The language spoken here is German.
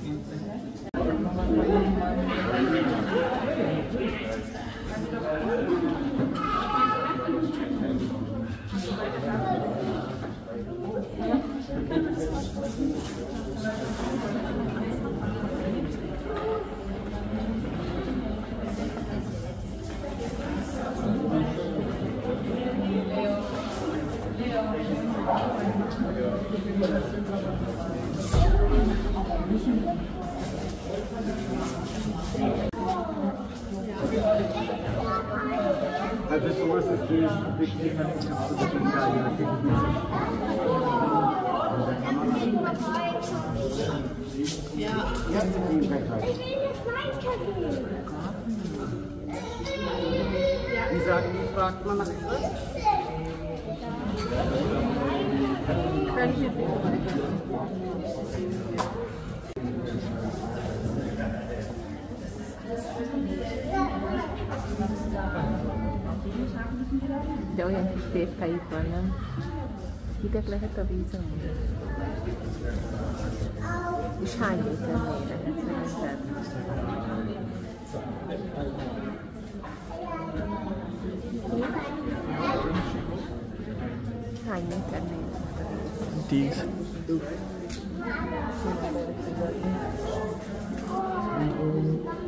Hier sind Also sowas ist wirklich man ist ja absolut geil, je nachdem, wie man sich- Ja, die Ewigkeit. Wie sagt, fragt man nach etwas? De olyan kis térfejük van, nem? Hideg lehet a víz amúgy? És hány méter lehet? Hány méter these. Mm -hmm.